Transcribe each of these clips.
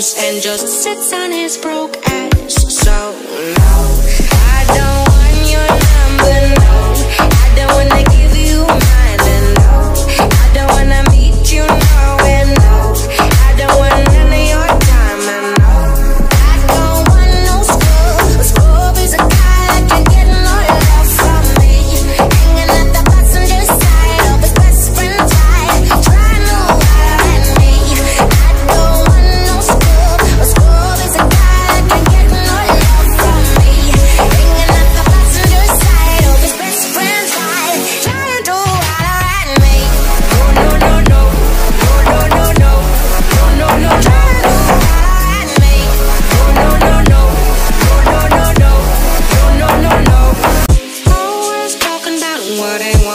and just sits on his broke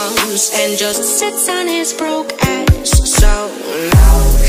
comes and just sits on his broke ass. So loud.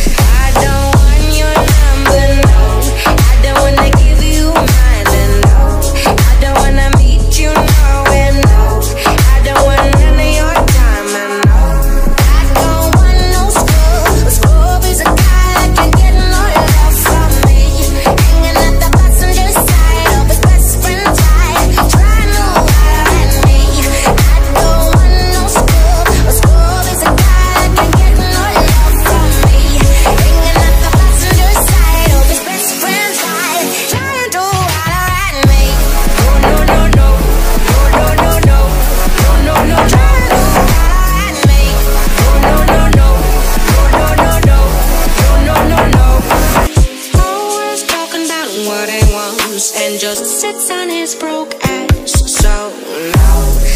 and just sits on his broke ass. So loud.